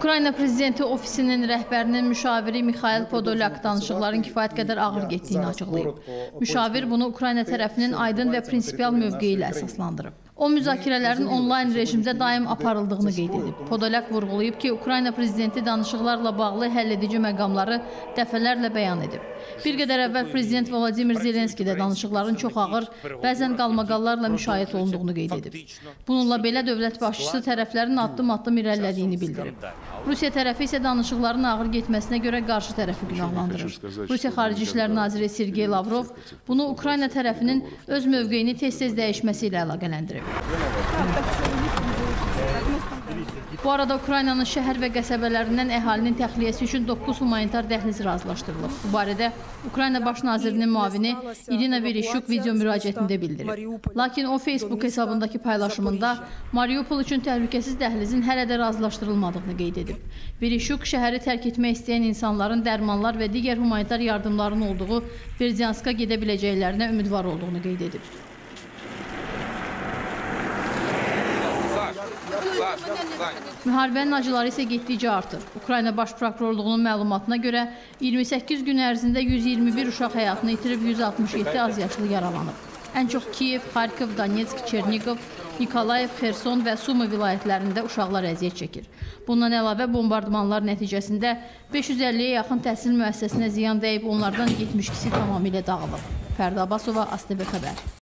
Ukrayna prezidenti ofisinin rəhbərinin müşaviri Mixail Podolyak danışıqların kifayət qədər ağır getdiyini açıqlayıb. Müşavir bunu Ukrayna tərəfinin aydın və prinsipial mövqeyi ilə əsaslandırıb. O müzakirələrin onlayn rejimdə daim aparıldığını qeyd edib. Podolyak vurğulayıb ki, Ukrayna prezidenti danışıqlarla bağlı həlledici məqamları dəfələrlə bəyan edib. Bir qədər əvvəl prezident Vladimir Zelenski də danışıqların çox ağır, bəzən qalmaqallarla müşahidə olunduğunu qeyd edib. Bununla belə dövlət başçısı tərəflərin addım-addım irəlilədiyini bildirib. Rusiya tərəfi isə danışıqların ağır getməsinə görə qarşı tərəfi günahlandırır. Rusiya Xarici İşlər Naziri Sergey Lavrov bunu Ukrayna tərəfinin öz mövqeyini tez-tez dəyişməsi ilə əlaqələndirib. Bu arada Ukraynanın şəhər və qəsəbələrindən əhalinin təxliyəsi üçün 9 humanitar dəhliz razılaşdırılıb. Bu barədə Ukrayna Baş nazirinin müavini İrina Verişuk video müraciətində bildirib. Lakin o Facebook hesabındakı paylaşımında Mariupol üçün təhlükəsiz dəhlizin hələ də razılaşdırılmadığını qeyd edib. Verişuk şəhəri tərk etmək istəyən insanların dərmanlar və digər humanitar yardımların olduğu Berdianska gedə biləcəklərinə ümidvar olduğunu qeyd edib. Müharibənin acıları isə getdikcə artır. Ukrayna Baş Prokurorluğunun məlumatına görə 28 gün ərzində 121 uşaq həyatını itirib, 167 azyaşlı yaralanıb. Ən çox Kiyev, Xarkov, Donetsk, Çerniqov, Nikolayev, Xerson və Sumi vilayətlərində uşaqlar əziyyət çəkir. Bundan əlavə bombardmanlar nəticəsində 550-yə yaxın təhsil müəssisəsinə ziyan dəyib, onlardan 72-si tamamilə dağılıb. Fərda Abbasova, ASTV xəbər.